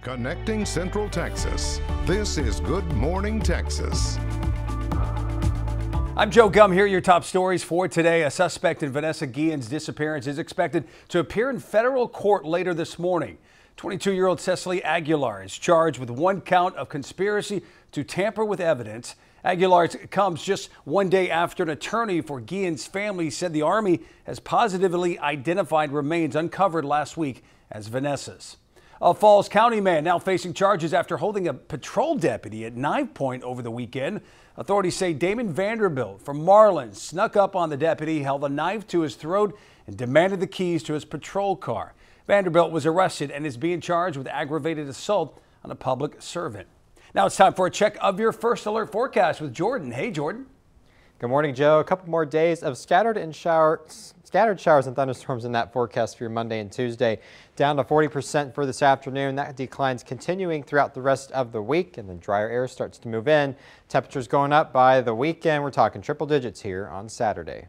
Connecting Central Texas. This is Good Morning Texas. I'm Joe Gum. Here are your top stories for today. A suspect in Vanessa Guillen's disappearance is expected to appear in federal court later this morning. 22 year old Cecily Aguilar is charged with one count of conspiracy to tamper with evidence. Aguilar comes just one day after an attorney for Guillen's family said the Army has positively identified remains uncovered last week as Vanessa's. A Falls County man now facing charges after holding a patrol deputy at knife point over the weekend. Authorities say Damon Vanderbilt from Marlin snuck up on the deputy, held a knife to his throat, and demanded the keys to his patrol car. Vanderbilt was arrested and is being charged with aggravated assault on a public servant. Now it's time for a check of your first alert forecast with Jordan. Hey, Jordan. Good morning, Joe. A couple more days of scattered and showers, scattered showers and thunderstorms in that forecast for your Monday and Tuesday. Down to 40% for this afternoon. That declines continuing throughout the rest of the week, and then drier air starts to move in. Temperatures going up by the weekend. We're talking triple digits here on Saturday.